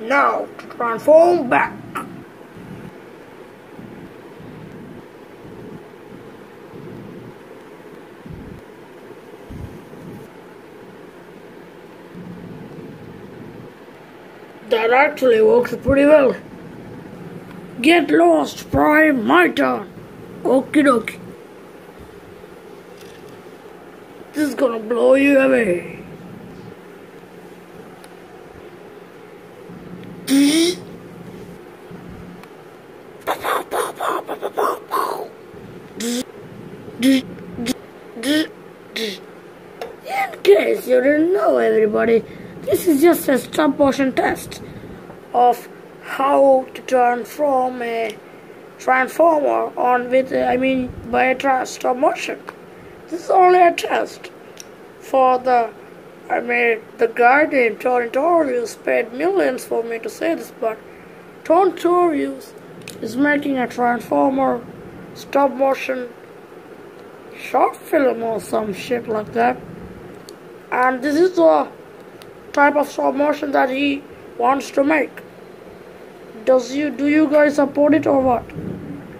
Now to transform back. That actually works pretty well. Get lost, Prime, my turn. Okie dokie. This is gonna blow you away. In case you didn't know, everybody, this is just a stop motion test of how to transform a transformer on with, I mean, by a stop motion. This is only a test for the, I mean, the guy named Tony Torius paid millions for me to say this, but Tony Torius is making a transformer stop motion short film or some shit like that. And this is the type of stop motion that he wants to make. Does you do you guys support it or what?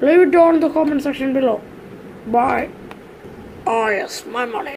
Leave it down in the comment section below. Bye. Oh yes, my money.